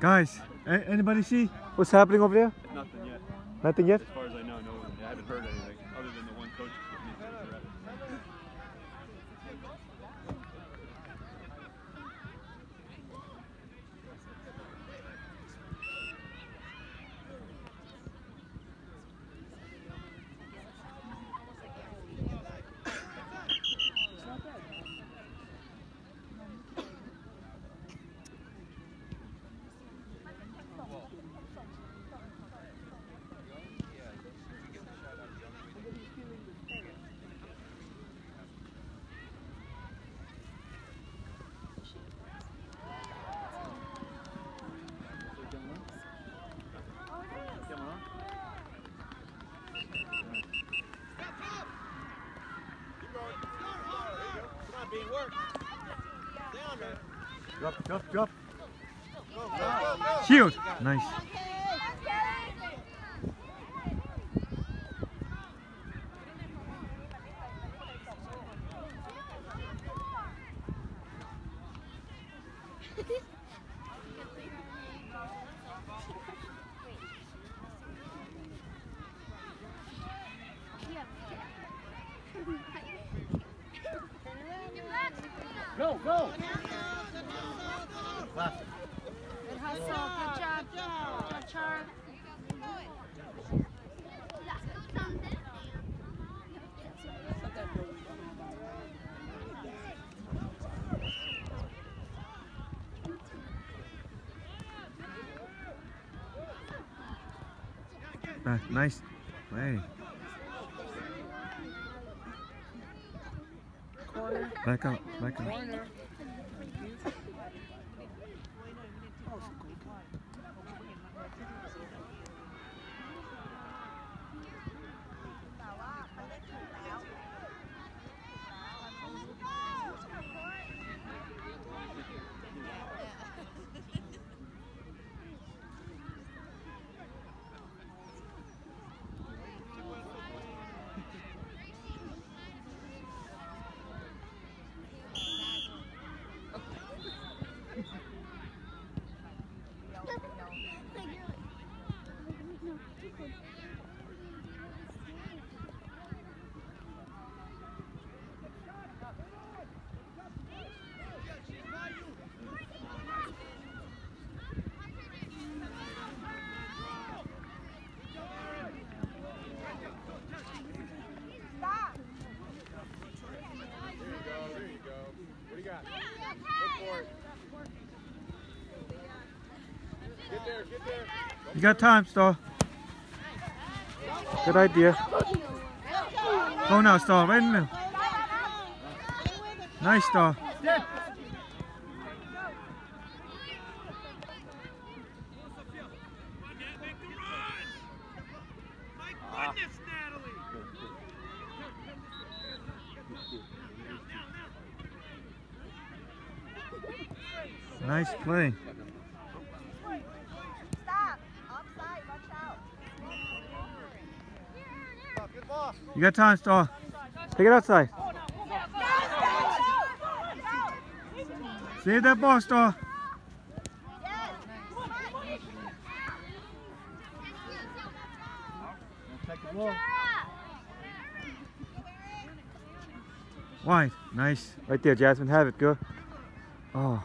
Guys, anybody see what's happening over there? Nothing yet. Nothing yet? Drop, drop, drop. Shield. Nice. Go, go. Good hustle. Good job. Good job, nice play. Corner. Back You got time, Star. Good idea. Go now, Star. Right in the middle. Nice, Star. Nice play. You got time, Star. Take it outside. Save that ball, Star. Wide. Nice. Right there, Jasmine. Have it. Good. Oh.